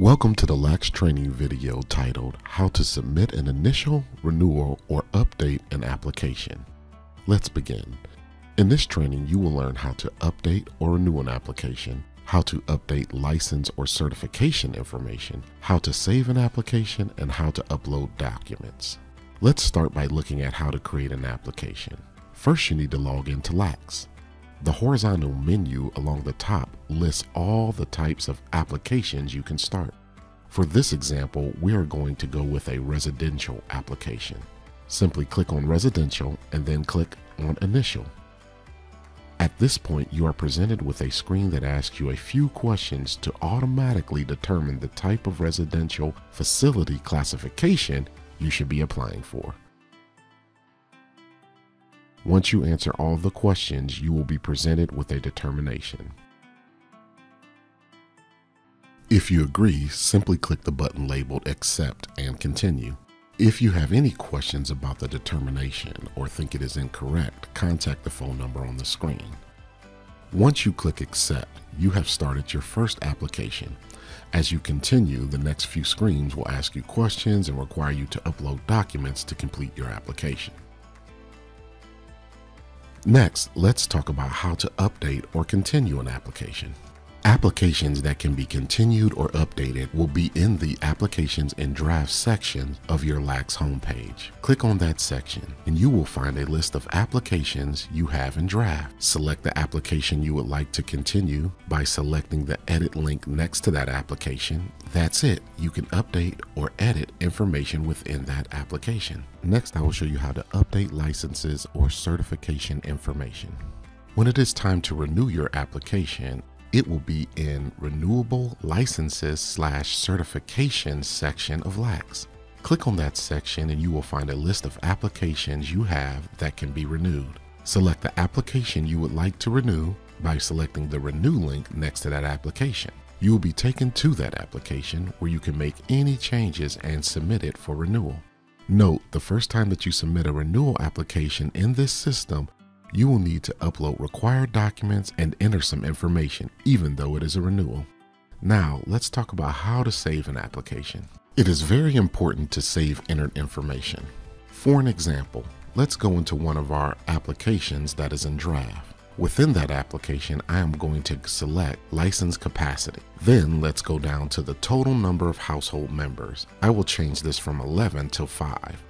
Welcome to the LACTS training video titled How to Submit an Initial, Renewal, or Update an Application. Let's begin. In this training, you will learn how to update or renew an application, how to update license or certification information, how to save an application, and how to upload documents. Let's start by looking at how to create an application. First, you need to log into LACTS. The horizontal menu along the top lists all the types of applications you can start. For this example, we are going to go with a residential application. Simply click on residential and then click on initial. At this point, you are presented with a screen that asks you a few questions to automatically determine the type of residential facility classification you should be applying for. Once you answer all the questions, you will be presented with a determination. If you agree, simply click the button labeled Accept and Continue. If you have any questions about the determination or think it is incorrect, contact the phone number on the screen. Once you click Accept, you have started your first application. As you continue, the next few screens will ask you questions and require you to upload documents to complete your application. Next, let's talk about how to update or continue an application. Applications that can be continued or updated will be in the Applications and Drafts section of your LACTS homepage. Click on that section and you will find a list of applications you have in draft. Select the application you would like to continue by selecting the edit link next to that application. That's it. You can update or edit information within that application. Next, I will show you how to update licenses or certification information. When it is time to renew your application, it will be in Renewable Licenses slash Certifications section of LACTS. Click on that section and you will find a list of applications you have that can be renewed. Select the application you would like to renew by selecting the Renew link next to that application. You will be taken to that application where you can make any changes and submit it for renewal. Note, the first time that you submit a renewal application in this system, you will need to upload required documents and enter some information, even though it is a renewal. Now, let's talk about how to save an application. It is very important to save entered information. For an example, let's go into one of our applications that is in draft. Within that application, I am going to select license capacity. Then let's go down to the total number of household members. I will change this from 11 to 5.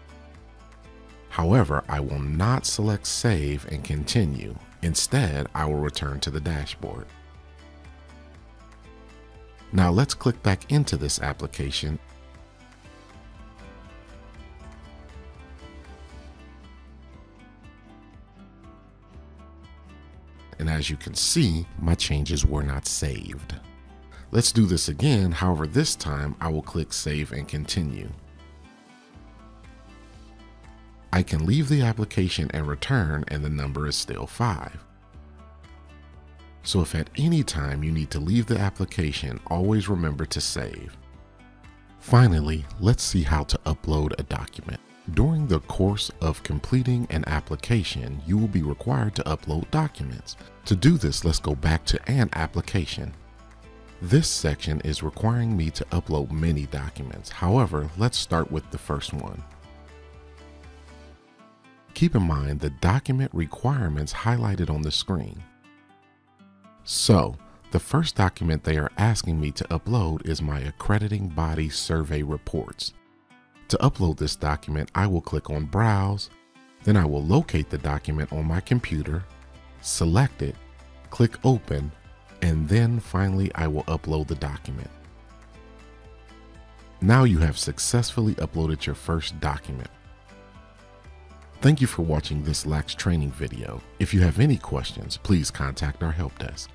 However, I will not select save and continue. Instead, I will return to the dashboard. Now let's click back into this application and as you can see, my changes were not saved. Let's do this again, however this time I will click save and continue. I can leave the application and return and the number is still 5. So if at any time you need to leave the application, always remember to save. Finally, let's see how to upload a document. During the course of completing an application, you will be required to upload documents. To do this, let's go back to an application. This section is requiring me to upload many documents. However, let's start with the first one. Keep in mind the document requirements highlighted on the screen. So, the first document they are asking me to upload is my accrediting body survey reports. To upload this document, I will click on Browse, then I will locate the document on my computer, select it, click Open, and then finally I will upload the document. Now you have successfully uploaded your first document. Thank you for watching this LACTS training video. If you have any questions, please contact our help desk.